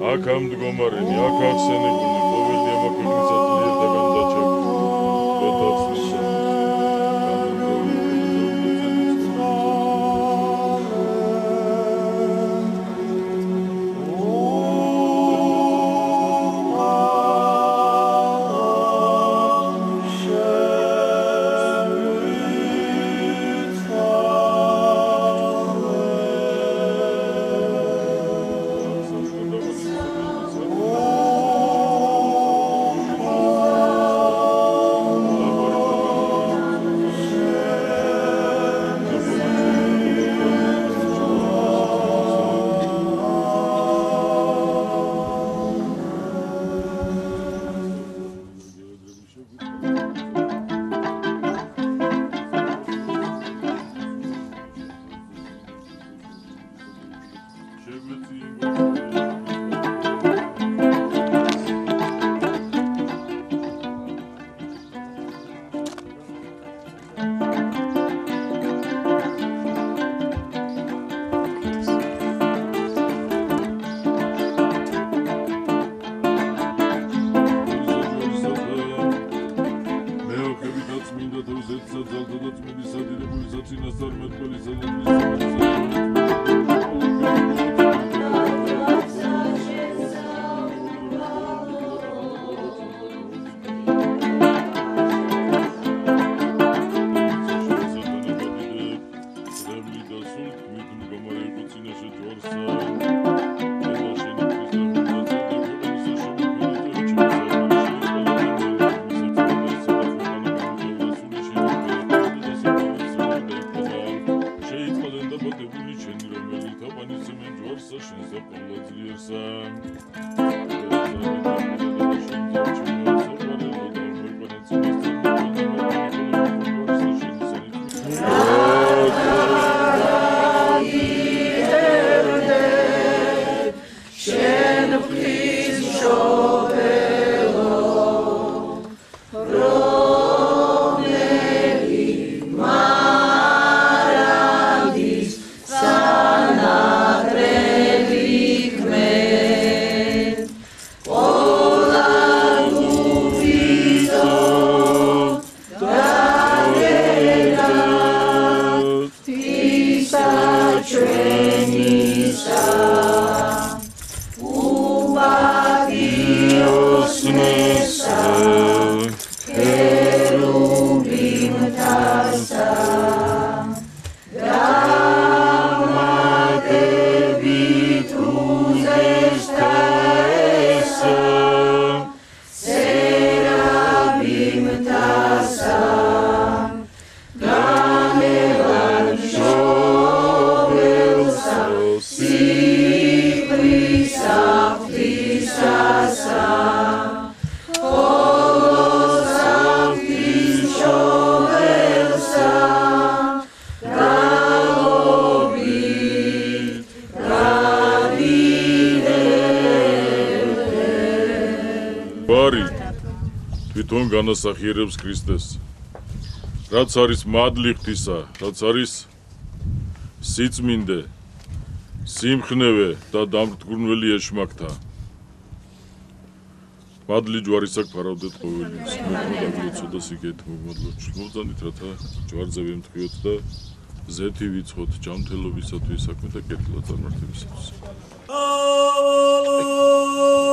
აქ ამ მდგომარენი, აქ ახსენებული ყოველი ამაქექნის ძლიერ დაგანდაჩებული sarmet polise sarmet thank you Trinita, uba Dios me. თვითონ განასახიერებს ქრისტეს. რაც არის მადლი ღვთისა რაც არის სიწმინდე სიმხნევე და დამრთგუნველი ეშმაკთა. მადლი ჯვარისაკ ფარავდეთ ყოველი. მოკლედ გლოცოდა სიგეთ მომოდლოთ მოვძანდით რათა ჯვარზე ვემთხიოთ და ზეთი ვიცხოთ ჯანმრთელობისათვის საქმე და კეთილად წარმართებისათვის. აა